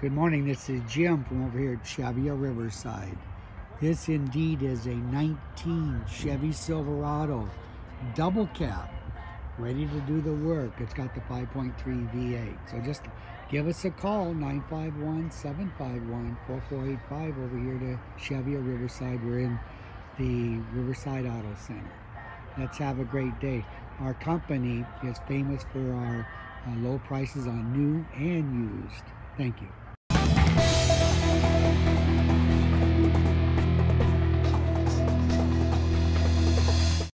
Good morning, this is Jim from over here at Chevy Riverside. This indeed is a 19 Chevy Silverado double cab, ready to do the work. It's got the 5.3 V8. So just give us a call, 951-751-4485 over here to Chevy Riverside. We're in the Riverside Auto Center. Let's have a great day. Our company is famous for our uh, low prices on new and used. Thank you.